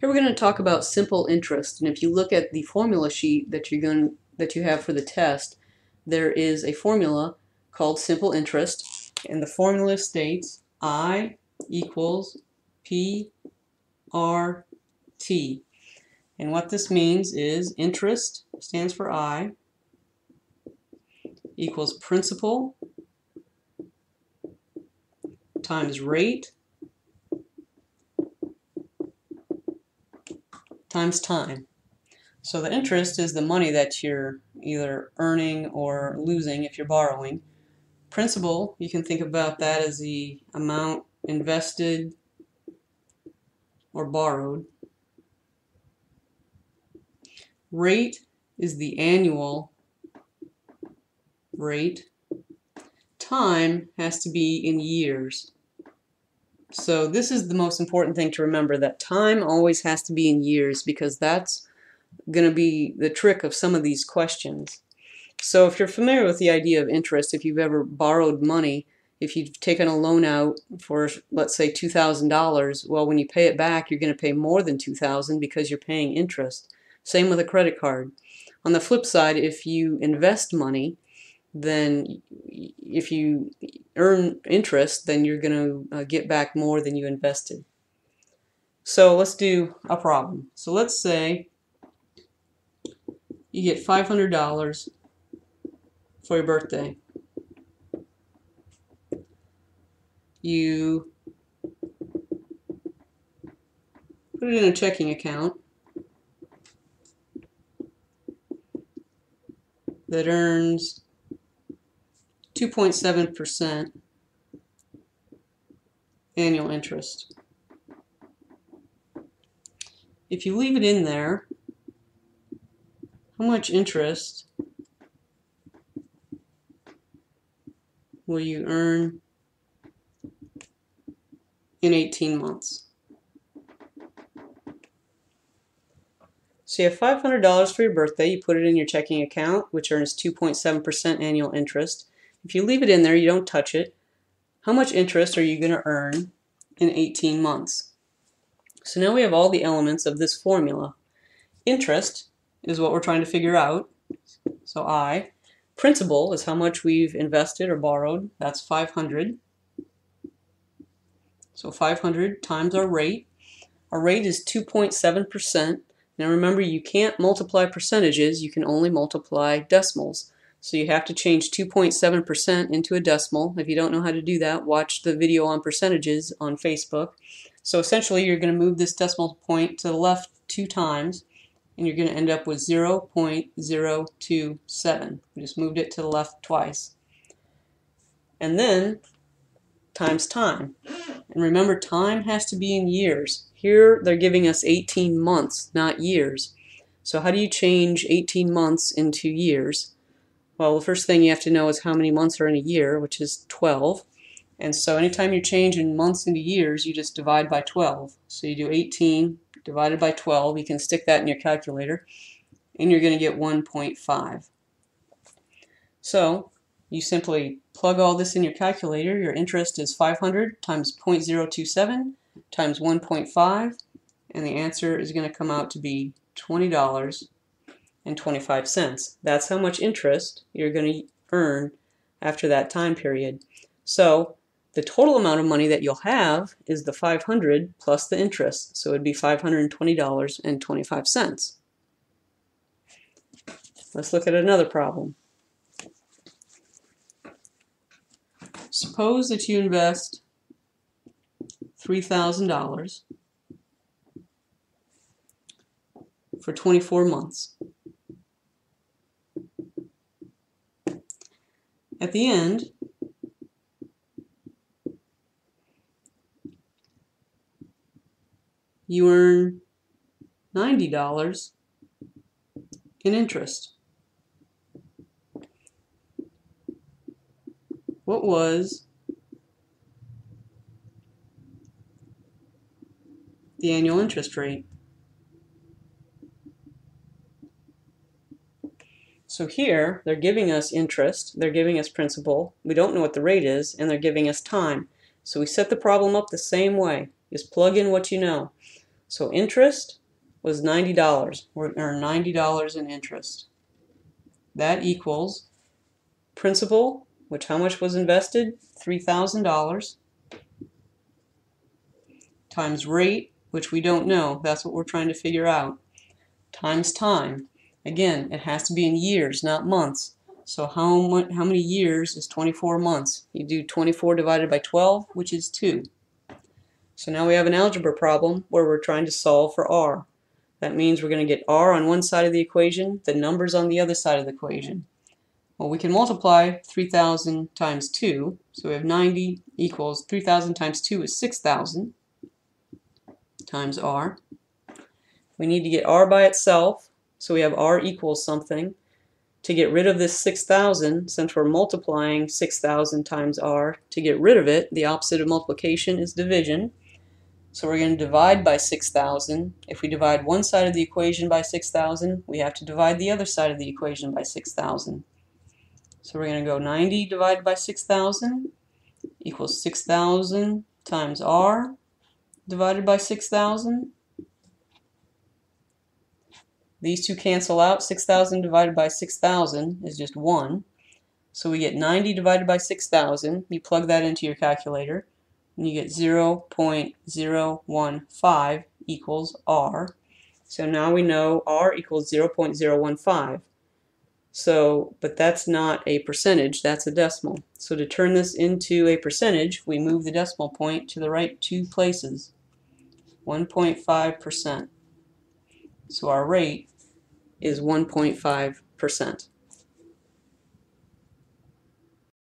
Here we're going to talk about simple interest. And if you look at the formula sheet that you're going that you have for the test, there is a formula called simple interest. And the formula states I equals P R T. And what this means is interest stands for I equals principal times rate times time. So the interest is the money that you're either earning or losing if you're borrowing. Principal, you can think about that as the amount invested or borrowed. Rate is the annual rate. Time has to be in years. So this is the most important thing to remember, that time always has to be in years because that's going to be the trick of some of these questions. So if you're familiar with the idea of interest, if you've ever borrowed money, if you've taken a loan out for let's say $2,000, well when you pay it back you're going to pay more than 2000 because you're paying interest. Same with a credit card. On the flip side, if you invest money, then if you earn interest, then you're going to uh, get back more than you invested. So let's do a problem. So let's say you get $500 for your birthday. You put it in a checking account that earns 2.7% annual interest. If you leave it in there, how much interest will you earn in 18 months? So you have $500 for your birthday, you put it in your checking account, which earns 2.7% annual interest. If you leave it in there, you don't touch it, how much interest are you going to earn in 18 months? So now we have all the elements of this formula. Interest is what we're trying to figure out. So I. Principal is how much we've invested or borrowed. That's 500. So 500 times our rate. Our rate is 2.7%. Now remember, you can't multiply percentages. You can only multiply decimals. So you have to change 2.7% into a decimal. If you don't know how to do that, watch the video on percentages on Facebook. So essentially you're going to move this decimal point to the left two times and you're going to end up with 0.027. We just moved it to the left twice. And then times time. And remember time has to be in years. Here they're giving us 18 months, not years. So how do you change 18 months into years? Well, the first thing you have to know is how many months are in a year, which is 12. And so anytime you change in months into years, you just divide by 12. So you do 18 divided by 12. You can stick that in your calculator, and you're going to get 1.5. So you simply plug all this in your calculator. Your interest is 500 times 0.027 times 1.5, and the answer is going to come out to be $20 and 25 cents. That's how much interest you're going to earn after that time period. So the total amount of money that you'll have is the 500 plus the interest. So it'd be $520.25. Let's look at another problem. Suppose that you invest $3,000 for 24 months. At the end, you earn $90 in interest. What was the annual interest rate? So here, they're giving us interest, they're giving us principal, we don't know what the rate is, and they're giving us time. So we set the problem up the same way. Just plug in what you know. So interest was $90. We're earn $90 in interest. That equals principal, which how much was invested? $3,000 times rate, which we don't know. That's what we're trying to figure out. Times time. Again, it has to be in years, not months. So how, much, how many years is 24 months? You do 24 divided by 12, which is 2. So now we have an algebra problem where we're trying to solve for r. That means we're going to get r on one side of the equation, the numbers on the other side of the equation. Well, we can multiply 3,000 times 2, so we have 90 equals 3,000 times 2 is 6,000 times r. We need to get r by itself, so we have r equals something. To get rid of this 6,000, since we're multiplying 6,000 times r, to get rid of it, the opposite of multiplication is division. So we're going to divide by 6,000. If we divide one side of the equation by 6,000, we have to divide the other side of the equation by 6,000. So we're going to go 90 divided by 6,000 equals 6,000 times r divided by 6,000. These two cancel out. 6,000 divided by 6,000 is just 1. So we get 90 divided by 6,000. You plug that into your calculator and you get 0.015 equals R. So now we know R equals 0.015. So, but that's not a percentage, that's a decimal. So to turn this into a percentage, we move the decimal point to the right two places. 1.5%. So our rate is 1.5%.